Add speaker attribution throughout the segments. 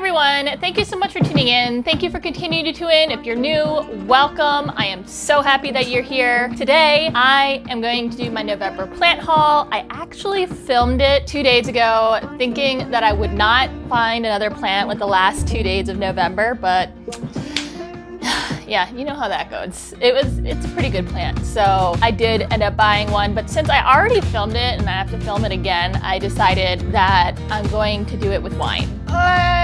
Speaker 1: everyone. Thank you so much for tuning in. Thank you for continuing to tune in. If you're new, welcome. I am so happy that you're here. Today, I am going to do my November plant haul. I actually filmed it two days ago, thinking that I would not find another plant with the last two days of November, but yeah, you know how that goes. It was, it's a pretty good plant. So I did end up buying one, but since I already filmed it and I have to film it again, I decided that I'm going to do it with wine. Gonna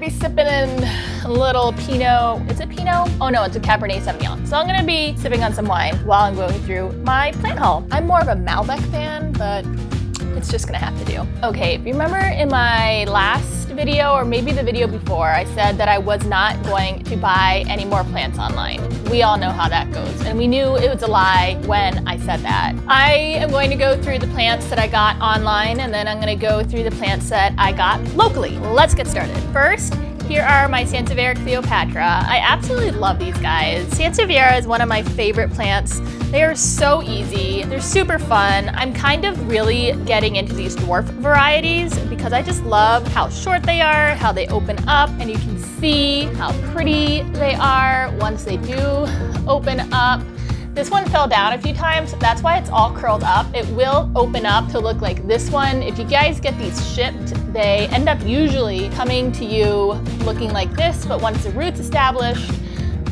Speaker 1: be sipping in a little Pinot. Is it Pinot? Oh no, it's a Cabernet Sauvignon. So I'm gonna be sipping on some wine while I'm going through my plant haul. I'm more of a Malbec fan, but it's just gonna have to do. Okay, remember in my last video or maybe the video before, I said that I was not going to buy any more plants online. We all know how that goes. And we knew it was a lie when I said that. I am going to go through the plants that I got online and then I'm gonna go through the plants that I got locally. Let's get started. First, here are my Sansevieria Cleopatra. I absolutely love these guys. Sansevieria is one of my favorite plants. They are so easy. They're super fun. I'm kind of really getting into these dwarf varieties because I just love how short they are, how they open up, and you can see how pretty they are once they do open up. This one fell down a few times, that's why it's all curled up. It will open up to look like this one. If you guys get these shipped, they end up usually coming to you looking like this, but once the root's established,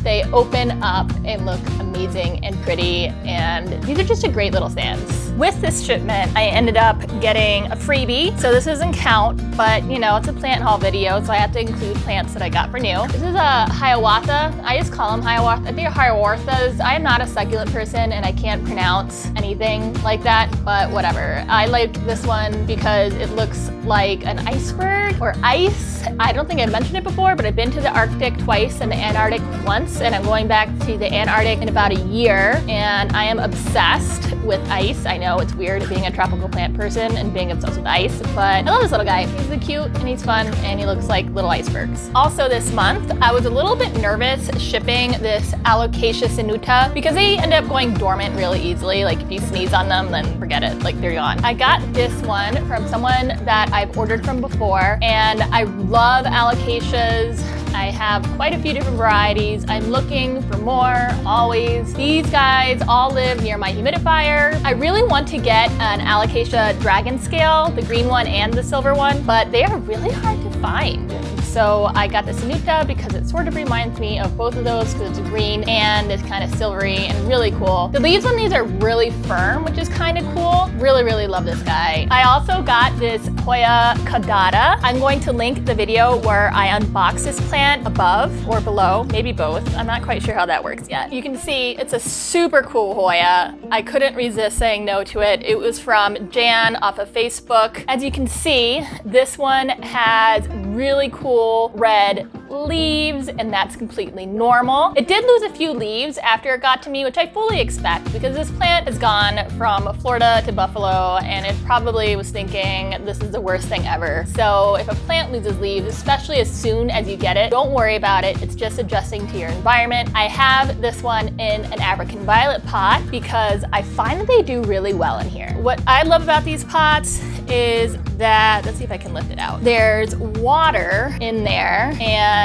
Speaker 1: they open up and look amazing and pretty, and these are just a great little stands. With this shipment, I ended up getting a freebie. So this doesn't count, but you know, it's a plant haul video, so I have to include plants that I got for new. This is a Hiawatha. I just call them Hiawatha. Think Hiawathas. I am not a succulent person and I can't pronounce anything like that, but whatever. I like this one because it looks like an iceberg or ice. I don't think I mentioned it before, but I've been to the Arctic twice and the Antarctic once, and I'm going back to the Antarctic in about a year, and I am obsessed with ice. I know know it's weird being a tropical plant person and being obsessed with ice, but I love this little guy. He's cute and he's fun and he looks like little icebergs. Also this month, I was a little bit nervous shipping this Alocasia sinuta because they end up going dormant really easily. Like if you sneeze on them, then forget it, like they're gone. I got this one from someone that I've ordered from before and I love Alocasias. I have quite a few different varieties. I'm looking for more, always. These guys all live near my humidifier. I really want to get an Alocasia dragon scale, the green one and the silver one, but they are really hard to find. So I got the Sinuta because it sort of reminds me of both of those because it's green and it's kind of silvery and really cool. The leaves on these are really firm, which is kind of cool. Really, really love this guy. I also got this Hoya caudata. I'm going to link the video where I unbox this plant above or below, maybe both. I'm not quite sure how that works yet. You can see it's a super cool Hoya. I couldn't resist saying no to it. It was from Jan off of Facebook. As you can see, this one has really cool red leaves and that's completely normal. It did lose a few leaves after it got to me, which I fully expect because this plant has gone from Florida to Buffalo and it probably was thinking this is the worst thing ever. So if a plant loses leaves, especially as soon as you get it, don't worry about it. It's just adjusting to your environment. I have this one in an African violet pot because I find that they do really well in here. What I love about these pots is that, let's see if I can lift it out. There's water in there and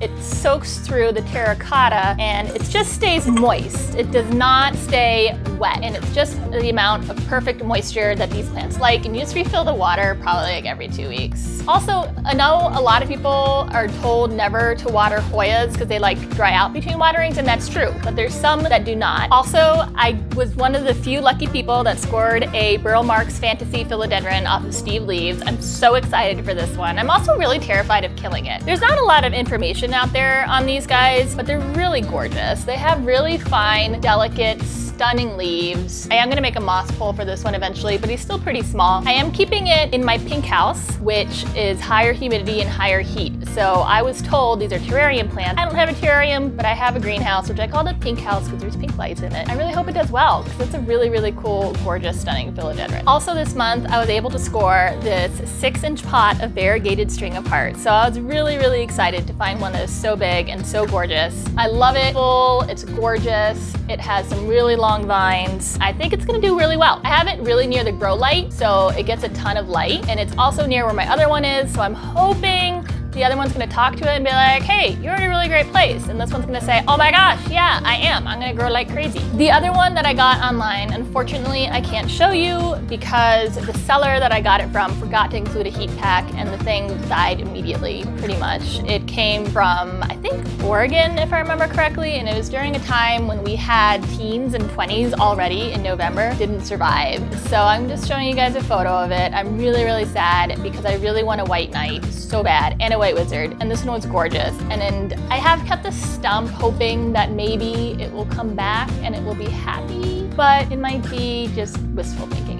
Speaker 1: it soaks through the terracotta and it just stays moist. It does not stay wet and it's just the amount of perfect moisture that these plants like and you just refill the water probably like every two weeks. Also, I know a lot of people are told never to water Hoyas because they like dry out between waterings and that's true, but there's some that do not. Also, I was one of the few lucky people that scored a Burle Marx Fantasy Philodendron off of Steve Leaves. I'm so excited for this one. I'm also really terrified of killing it. There's not a lot of information out there on these guys, but they're really gorgeous. They have really fine, delicate, stunning leaves. I am gonna make a moss pole for this one eventually, but he's still pretty small. I am keeping it in my pink house, which is higher humidity and higher heat. So I was told these are terrarium plants. I don't have a terrarium, but I have a greenhouse, which I called a pink house because there's pink lights in it. I really hope it does well, because it's a really, really cool, gorgeous, stunning philodendron. Also this month, I was able to score this six inch pot of variegated string of hearts. So I was really, really excited to find one that is so big and so gorgeous. I love it full, it's gorgeous. It has some really long long vines. I think it's gonna do really well. I have it really near the grow light, so it gets a ton of light, and it's also near where my other one is, so I'm hoping the other one's gonna talk to it and be like, hey, you're in a really great place. And this one's gonna say, oh my gosh, yeah, I am. I'm gonna grow like crazy. The other one that I got online, unfortunately, I can't show you because the seller that I got it from forgot to include a heat pack and the thing died immediately, pretty much. It came from, I think, Oregon, if I remember correctly, and it was during a time when we had teens and 20s already in November, didn't survive. So I'm just showing you guys a photo of it. I'm really, really sad because I really want a white knight so bad and a white wizard, and this one was gorgeous. And, and I have kept the stump hoping that maybe it will come back and it will be happy, but it might be just wistful thinking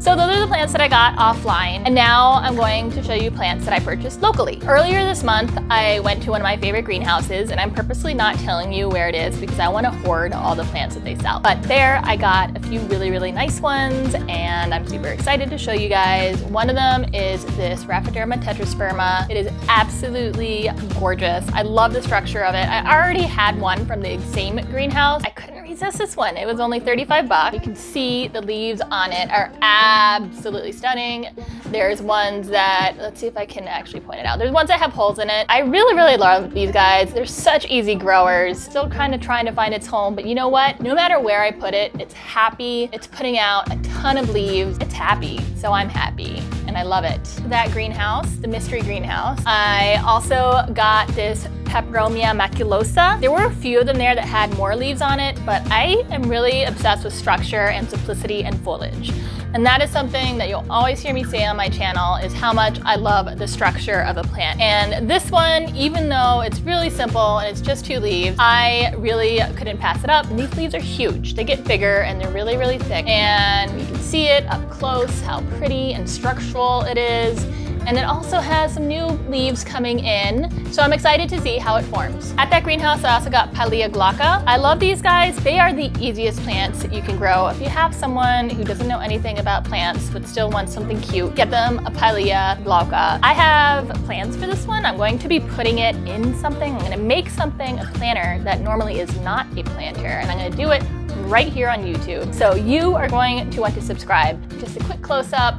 Speaker 1: So those are the plants that I got offline, and now I'm going to show you plants that I purchased locally. Earlier this month, I went to one of my favorite greenhouses, and I'm purposely not telling you where it is because I want to hoard all the plants that they sell. But there, I got a few really, really nice ones, and I'm super excited to show you guys. One of them is this Rhaphidophora tetrasperma. It is absolutely gorgeous. I love the structure of it. I already had one from the same greenhouse. I couldn't resist this one. It was only 35 bucks. You can see the leaves on it are absolutely stunning. There's ones that, let's see if I can actually point it out. There's ones that have holes in it. I really, really love these guys. They're such easy growers. Still kind of trying to find its home, but you know what? No matter where I put it, it's happy. It's putting out a ton of leaves. It's happy, so I'm happy I love it. That greenhouse, the mystery greenhouse. I also got this Peperomia maculosa. There were a few of them there that had more leaves on it, but I am really obsessed with structure and simplicity and foliage. And that is something that you'll always hear me say on my channel is how much I love the structure of a plant. And this one, even though it's really simple and it's just two leaves, I really couldn't pass it up. And these leaves are huge. They get bigger and they're really, really thick. And you can see it up close, how pretty and structural it is and it also has some new leaves coming in, so I'm excited to see how it forms. At that greenhouse, I also got Pilea glauca. I love these guys. They are the easiest plants that you can grow. If you have someone who doesn't know anything about plants but still wants something cute, get them a Pilea glauca. I have plans for this one. I'm going to be putting it in something. I'm gonna make something, a planter, that normally is not a planter, and I'm gonna do it right here on YouTube. So you are going to want to subscribe. Just a quick close up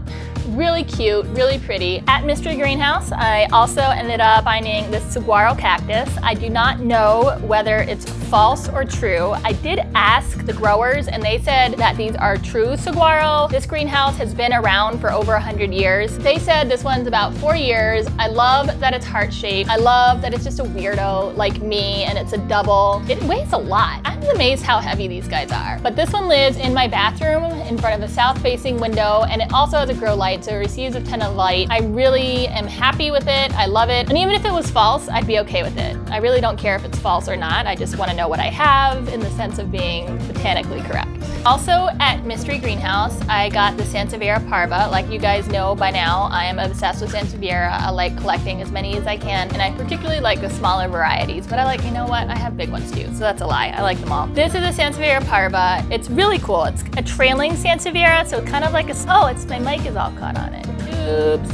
Speaker 1: really cute, really pretty. At Mystery Greenhouse, I also ended up finding this saguaro cactus. I do not know whether it's false or true. I did ask the growers and they said that these are true saguaro. This greenhouse has been around for over 100 years. They said this one's about four years. I love that it's heart-shaped. I love that it's just a weirdo like me and it's a double. It weighs a lot. I'm amazed how heavy these guys are. But this one lives in my bathroom in front of a south-facing window and it also has a grow light so it receives a of light. I really am happy with it. I love it. And even if it was false, I'd be okay with it. I really don't care if it's false or not. I just want to know what I have in the sense of being botanically correct. Also at Mystery Greenhouse, I got the Sansevieria parva. Like you guys know by now, I am obsessed with Sansevieria. I like collecting as many as I can, and I particularly like the smaller varieties, but I like, you know what, I have big ones too, so that's a lie. I like them all. This is a Sansevieria parva. It's really cool. It's a trailing Sansevieria, so kind of like a, oh, it's my mic is all caught on it. Oops.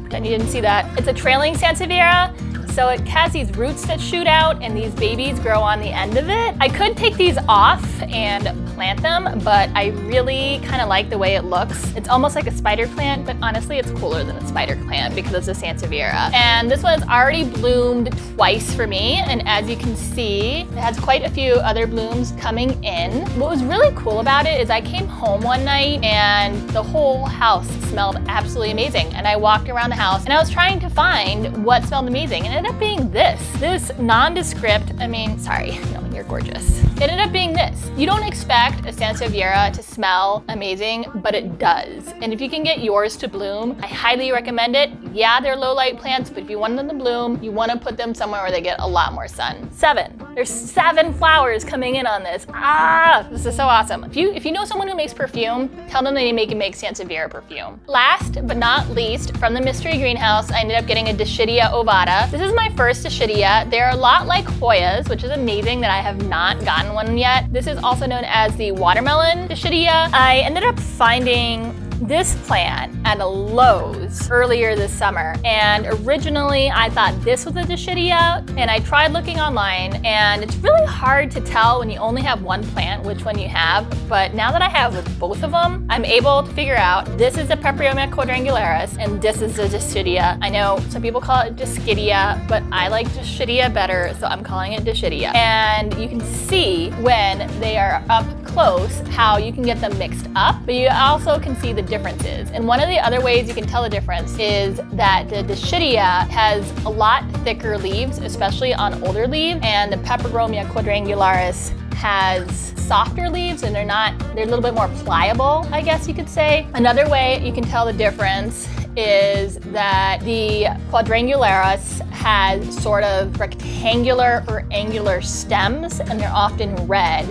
Speaker 1: Pretend you didn't see that. It's a trailing Sansevieria. So it has these roots that shoot out and these babies grow on the end of it. I could take these off and plant them, but I really kind of like the way it looks. It's almost like a spider plant, but honestly, it's cooler than a spider plant because it's a Sansevieria. And this one's already bloomed twice for me. And as you can see, it has quite a few other blooms coming in. What was really cool about it is I came home one night and the whole house smelled absolutely amazing. And I walked around the house and I was trying to find what smelled amazing. And it ended up being this, this nondescript, I mean, sorry, no, you're gorgeous. It ended up being this. You don't expect a Sansevieria to smell amazing, but it does. And if you can get yours to bloom, I highly recommend it. Yeah, they're low light plants, but if you want them to bloom, you wanna put them somewhere where they get a lot more sun. Seven, there's seven flowers coming in on this. Ah, this is so awesome. If you, if you know someone who makes perfume, tell them they make and make Sansevieria perfume. Last but not least, from the Mystery Greenhouse, I ended up getting a Dischidia ovata. This is my first Dischidia. They're a lot like Hoyas, which is amazing that I have not gotten one yet. This is also known as the watermelon Dischidia. I ended up finding this plant at a Lowe's earlier this summer. And originally I thought this was a Dischidia and I tried looking online and it's really hard to tell when you only have one plant which one you have. But now that I have both of them, I'm able to figure out this is a Peperomia quadrangularis and this is a Dischidia. I know some people call it Dischidia, but I like Dischidia better, so I'm calling it Dischidia. And you can see when they are up close how you can get them mixed up, but you also can see the differences. And one of the other ways you can tell the difference is that the Dischidia has a lot thicker leaves, especially on older leaves, and the Peperomia quadrangularis has softer leaves and they're not, they're a little bit more pliable, I guess you could say. Another way you can tell the difference is that the quadrangularis has sort of rectangular or angular stems and they're often red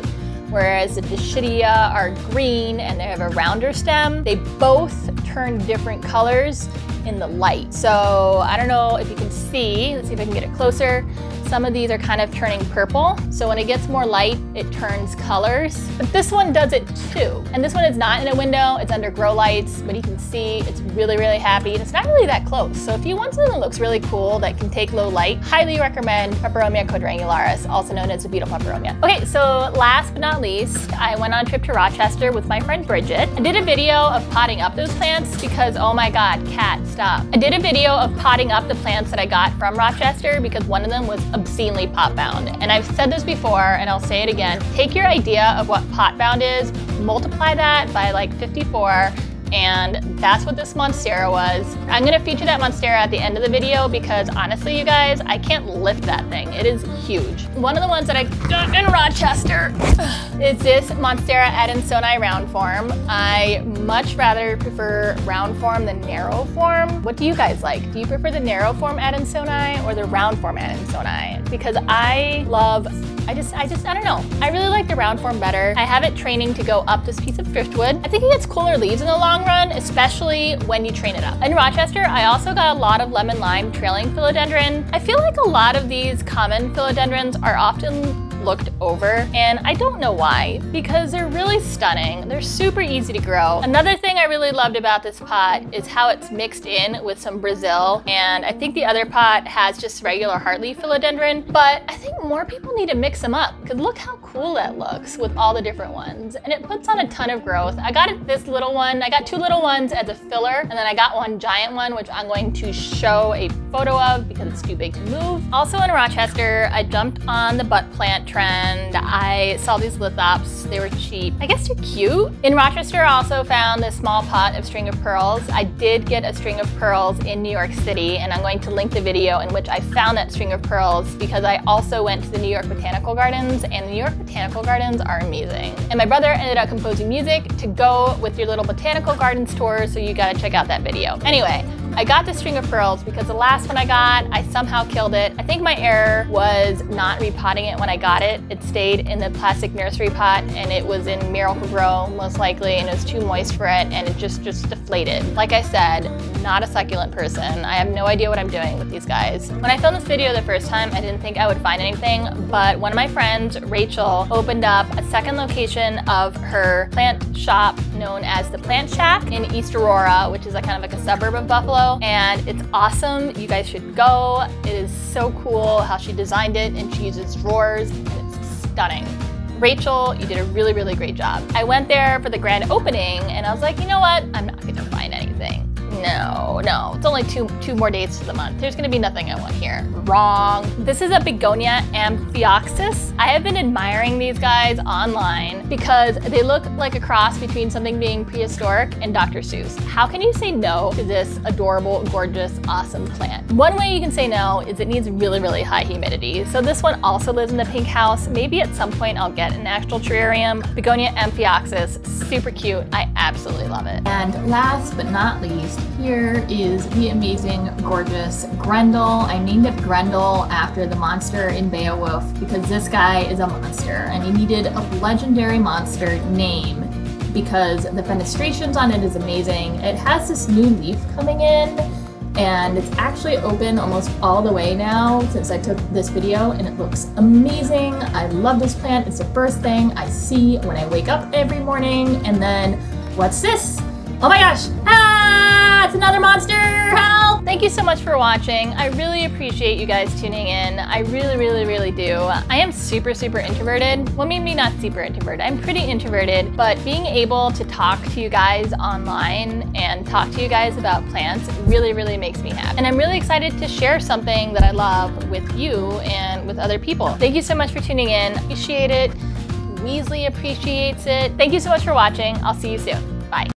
Speaker 1: whereas the Dischidia are green and they have a rounder stem. They both turn different colors in the light. So I don't know if you can see, let's see if I can get it closer. Some of these are kind of turning purple. So when it gets more light, it turns colors. But this one does it too. And this one is not in a window, it's under grow lights, but you can see it's really, really happy. And it's not really that close. So if you want something that looks really cool that can take low light, highly recommend Peperomia quadrangularis, also known as the beetle peperomia. Okay, so last but not least, I went on a trip to Rochester with my friend Bridget. I did a video of potting up those plants because, oh my God, cat, stop. I did a video of potting up the plants that I got from Rochester because one of them was obscenely pot bound. And I've said this before and I'll say it again. Take your idea of what pot bound is, multiply that by like 54 and that's what this Monstera was. I'm gonna feature that Monstera at the end of the video because honestly, you guys, I can't lift that thing. It is huge. One of the ones that I got in Rochester is this Monstera adansonii round form. I much rather prefer round form than narrow form. What do you guys like? Do you prefer the narrow form adansonii or the round form adansonii? Because I love I just, I just, I don't know. I really like the round form better. I have it training to go up this piece of driftwood. I think it gets cooler leaves in the long run, especially when you train it up. In Rochester, I also got a lot of lemon lime trailing philodendron. I feel like a lot of these common philodendrons are often looked over and I don't know why because they're really stunning. They're super easy to grow. Another thing I really loved about this pot is how it's mixed in with some Brasil and I think the other pot has just regular heartleaf philodendron but I think more people need to mix them up because look how cool that looks with all the different ones and it puts on a ton of growth. I got this little one, I got two little ones as a filler and then I got one giant one which I'm going to show a photo of because it's too big to move. Also in Rochester, I jumped on the butt plant trend. I saw these lithops. They were cheap. I guess they're cute. In Rochester, I also found this small pot of string of pearls. I did get a string of pearls in New York City, and I'm going to link the video in which I found that string of pearls because I also went to the New York Botanical Gardens, and the New York Botanical Gardens are amazing. And my brother ended up composing music to go with your little botanical gardens tour, so you gotta check out that video. Anyway, I got the string of pearls because the last one I got, I somehow killed it. I think my error was not repotting it when I got it. It stayed in the plastic nursery pot and it was in Miracle-Gro most likely and it was too moist for it and it just, just deflated. Like I said, not a succulent person. I have no idea what I'm doing with these guys. When I filmed this video the first time, I didn't think I would find anything, but one of my friends, Rachel, opened up a second location of her plant shop known as the Plant Shack in East Aurora, which is a kind of like a suburb of Buffalo and it's awesome. You guys should go. It is so cool how she designed it and she uses drawers and it's stunning. Rachel, you did a really, really great job. I went there for the grand opening and I was like, you know what? I'm not gonna find anything. No, no, it's only two, two more days to the month. There's gonna be nothing I want here. Wrong. This is a Begonia amphioxus. I have been admiring these guys online because they look like a cross between something being prehistoric and Dr. Seuss. How can you say no to this adorable, gorgeous, awesome plant? One way you can say no is it needs really, really high humidity. So this one also lives in the pink house. Maybe at some point I'll get an actual terrarium. Begonia amphioxus, super cute. I absolutely love it.
Speaker 2: And last but not least, here is the amazing, gorgeous Grendel. I named it Grendel after the monster in Beowulf because this guy is a monster and he needed a legendary monster name because the fenestrations on it is amazing. It has this new leaf coming in and it's actually open almost all the way now since I took this video and it looks amazing. I love this plant. It's the first thing I see when I wake up every morning and then what's this? Oh my gosh! Ah!
Speaker 1: Thank you so much for watching. I really appreciate you guys tuning in. I really, really, really do. I am super, super introverted. Well, maybe not super introverted. I'm pretty introverted, but being able to talk to you guys online and talk to you guys about plants really, really makes me happy. And I'm really excited to share something that I love with you and with other people. Thank you so much for tuning in. Appreciate it. Weasley appreciates it. Thank you so much for watching. I'll see you soon. Bye.